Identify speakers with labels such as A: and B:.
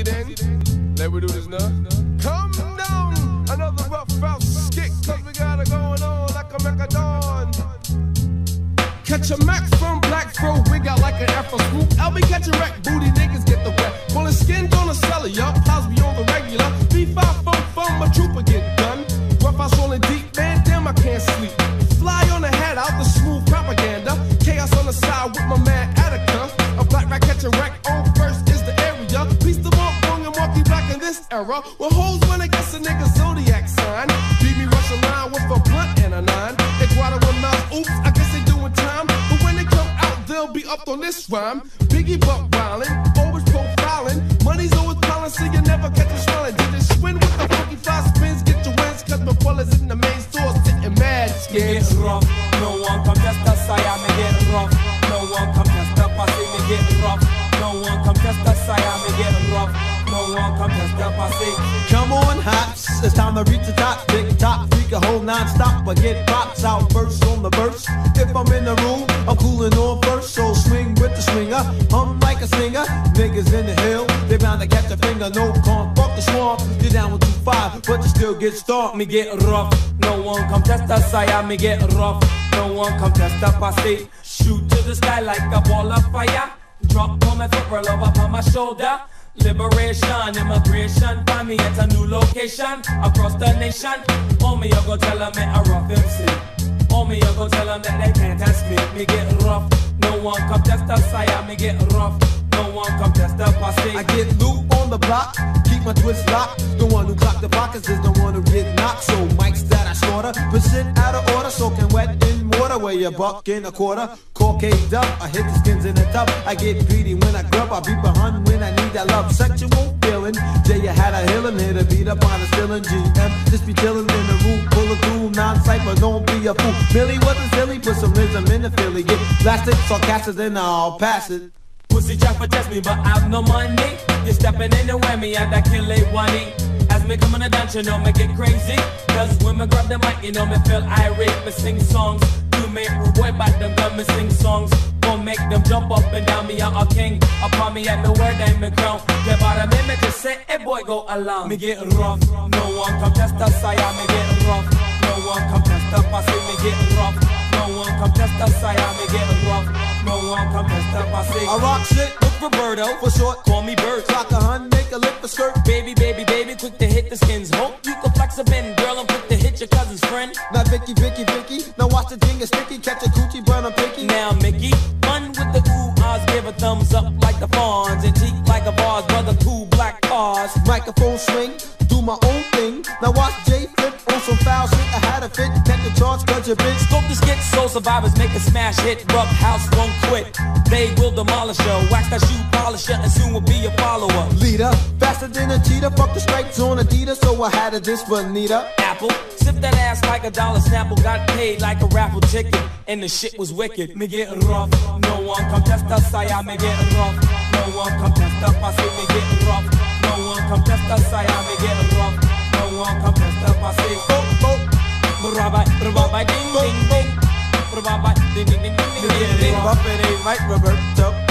A: Easy then. Let me do this now. Come down. Another rough house skit. Cause we got it going on like a Macadon. Catch a max from Black Fro, we got like an Afro swoop. I'll be catching wreck, booty this era. Well, hoes when against a nigga zodiac sign. Beat me rush a line with a blunt and a nine. They quarter one mouth, oops, I guess they doing time. But when they come out, they'll be up on this rhyme. Biggie buck wildin', always profiling. Money's always piling, so you never catch them smiling. Did you swing with the funky five spins? Get your wins, cause my brothers in the main store sitting mad
B: Me get
A: skins.
B: rough, no one come test us, I am me get rough. No one come up, I say me get rough. No one come test us, I am me get rough. Come
C: on, hops, it's time to reach the top. Big top, freak a whole non-stop. I get pops out first on the verse. If I'm in the room, I'm cooling on first. So swing with the swinger, hum like a singer. Niggas in the hill, they bound to catch a finger. No con, fuck the swamp. You're down with two five, but you still get stomped.
B: Me get rough, no one come test us, I me get rough. No one come test up, I. Shoot to the sky like a ball of fire. Drop on my foot, roll up on my shoulder. Liberation, immigration, find me at a new location across the nation. Me, you go tell them me a rough MC. Me, you go tell them that they can't test me. Me get rough, no one come test I am me get rough. No one come test up, I.
C: I get loot on the block, keep my twist locked. The one who clock the pockets is the one who get knocked. So mics that I slaughter, percent out of order, soaking wet in water. where you buck in a quarter, caved up. I hit the skins in the tub. I get greedy when I grub. I beat behind when I need that love. Sexual feeling. Jay, you had a healing, hit a beat up on a stealing. GM, just be chilling in the room, pull a through, non-cypher, don't be a fool. Millie wasn't silly, put some rhythm in the Philly. Get blasted, sarcastic, then I'll pass it.
B: Pussy to test me, but I've no money. You're stepping in the whammy, I kill it one As me come on the dance, you know me get crazy. Cause when me grab the mic, you know me feel irate. Me sing songs, you make boy back them gun me sing songs. Gonna make them jump up and down, me a king. Upon me at the word I'm me crown. The bottom me just say, hey boy, go along. Me get rough, no one come test us, I am me get rough. No one come test up, I say me get rough. No one come test us, I am me get rough. No one come test up, I say.
C: I rock shit with Roberto, for short,
B: Call me Bird.
C: clock a hun, make a lip a skirt.
B: Baby, baby, baby, quick to hit the skins. Hope you can flex a bend, girl. I'm quick to hit your cousin's friend.
C: Now Vicky, Vicky, Vicky, now watch the thing is sticky, catch a coochie, burn a picky.
B: Now, Mickey, fun with the ooh ahs, give a thumbs up like the Fonz, and cheek like a bars, brother, cool black cars.
C: Microphone swing, do my own thing. Now watch your bitch.
B: Scope the skit, soul survivors make a smash hit. Rough house won't quit. They will demolish her, wax that shoe polisher, and soon will be a follower.
C: Leader, faster than a cheetah, fuck the stripes on Adidas, so I had a this for Nita.
B: Apple, sip that ass like a dollar snapple, got paid like a raffle ticket, and the shit was wicked. Me getting rough, no one come test us, I am me getting rough. No one come test up, I say me getting rough. No one come test us, I am me getting rough. No one come test up, I say ding ding ding ding ding ding.
C: ain't right, Roberto.